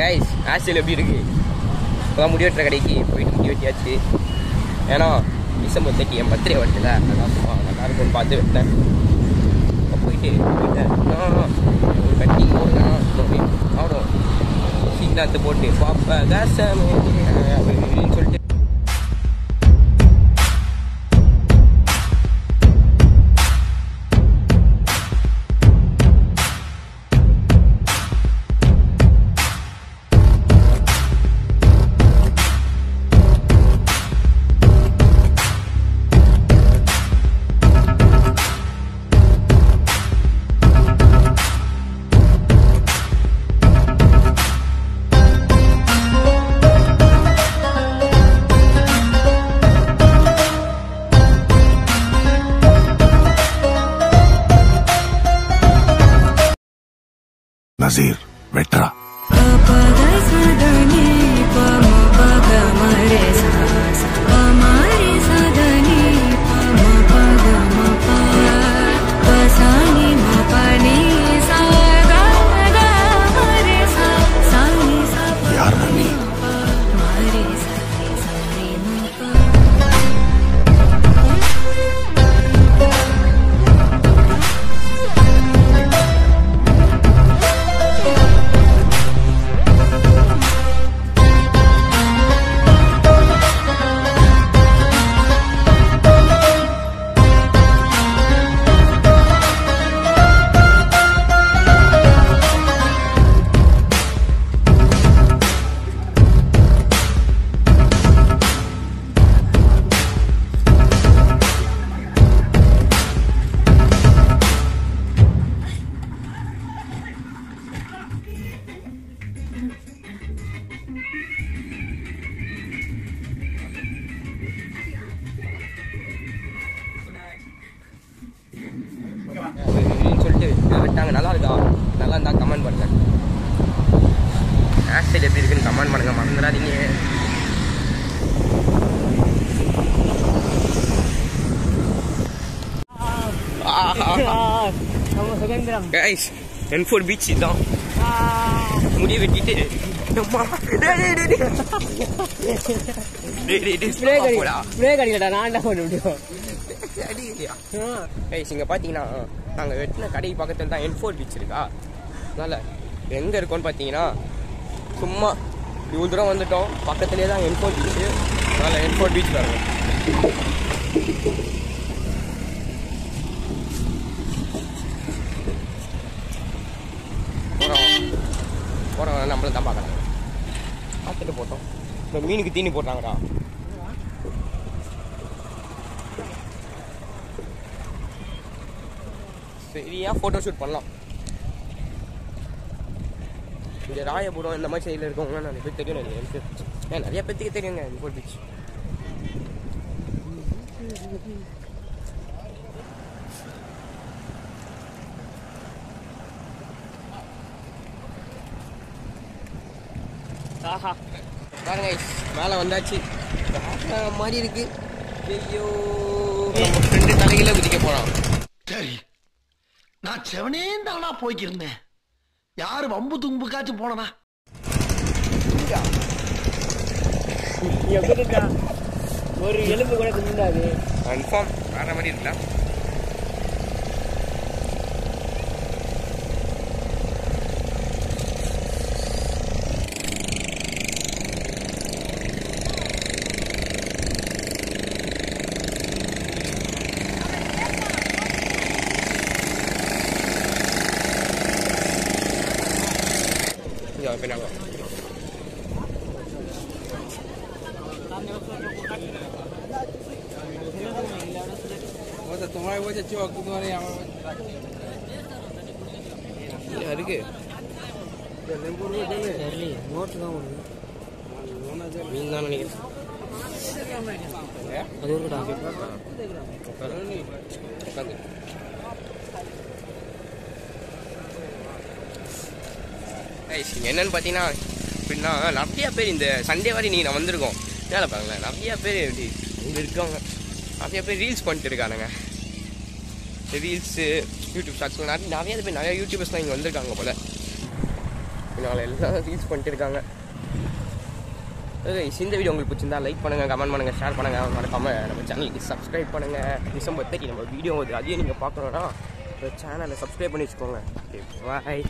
Guys hostel எப்படி இருக்கு இப்போ முடி வெட்டுற கடைக்கு போயிட்டு முடி வெட்டியாச்சு ஏன்னா டிசம்பர் தேர்ட்டி என் பர்த்டே வருதுல அதான் சும்மா நல்லா இருக்கும்னு பார்த்து வெட்டேன் போயிட்டு போயிட்டேன் ஒரு கட்டி போடுறேன் ஆடும் சீக்கிரத்து போட்டு பாப்பா காசமே அப்படின்னு சொல்லிட்டு नाजीर वेट्रा இதை நல்லா இருக்கா? நல்லா இருந்தால் கமெண்ட் பண்ணுங்க. ஹேர் ஸ்டைல் எப்படி இருக்குன்னு கமெண்ட் பண்ணுங்க மறந்துடாதீங்க. கைஸ் என்ஃபோர்ட் பீச் தான் முடி வெட்டிட்டு அம்மா. டேய், டேய், டேய், டேய். டேய், டேய், டேய், ஸ்ப்ரே ஸ்ப்ரே கடிக்கடா நான் என்ன பண்ண முடியும்? அடிக்கலையா? கைஸ் இங்கே பார்த்தீங்கன்னா நாங்கள் வெட்டின கடை பக்கத்தில் தான் என்ஃபோர்ட் பீச் இருக்கா அதனால் எங்கே இருக்கோம்னு பார்த்தீங்கன்னா சும்மா இவ்வளோ தூரம் வந்துட்டோம். பக்கத்துலேயே தான் என்ஃபோர்ட் பீச்சு அதனால் என்ஃபோர்ட் பீச் வரும் போகிறோம் போகிறோம் நம்மளும் தான் பார்க்கலாம் பார்த்துட்டு போட்டோம். இப்போ மீனுக்கு தீனி போட்டாங்கடா. சரியா ஃபோட்டோ ஷூட் பண்ணலாம். இங்கே ராயபுரம் இந்த மாதிரி சைடில் இருக்கவங்க நிறைய பேர் தெரியும் நிறைய எனக்கு ஏன் நிறைய பேத்துக்கு தெரியுங்க இந்த பீச் ஆஹா. பாருங்க மேலே வந்தாச்சு. மாதிரி இருக்கு. ஐயோ நம்ம ஃப்ரெண்டு தலையில குதிக்க போறான். சரி நான் செவனே தானா போய்க்கிருந்தேன். யாரு வம்பு தும்புக்காச்சும் போனனா? ஒரு எலும்பு கூட கன்ஃபார்ம் வேற மாதிரி இருக்குல்ல Ya, பின்னால வா. இல்ல, இருக்கு நோட்டு தான் நீங்க தான் நினைக்கிறேன்? அது உட்காரு. உட்காந்து கைஸ் என்னன்னு பார்த்தீங்கன்னா எப்படின்னா நிறையா பேர் இந்த சண்டே வரை நீங்கள் வந்திருக்கோம். வேலை பாருங்களேன் நிறையா பேர் இப்படி இங்கே இருக்காங்க. நிறையா பேர் ரீல்ஸ் பண்ணிட்டு இருக்கானுங்க. ரீல்ஸு யூடியூப் ஷார்ட்ஸ் நிறைய நிறைய பேர் நிறையா யூடியூபர்ஸ்லாம் இங்கே வந்திருக்காங்க போல். இதனால் எல்லாம் ரீல்ஸ் பண்ணிட்டு இருக்காங்க. இந்த வீடியோ உங்களுக்கு பிடிச்சிருந்தா லைக் பண்ணுங்க கமெண்ட் பண்ணுங்க ஷேர் பண்ணுங்க. மறக்காமல் நம்ம சேனலுக்கு சப்ஸ்கிரைப் பண்ணுங்க. டிசம்பர் தேர்ட்டி நம்ம வீடியோ வருது அதையும் நீங்கள் பார்க்கணுன்னா சேனலை சப்ஸ்கிரைப் பண்ணி வச்சுக்கோங்க. பாய்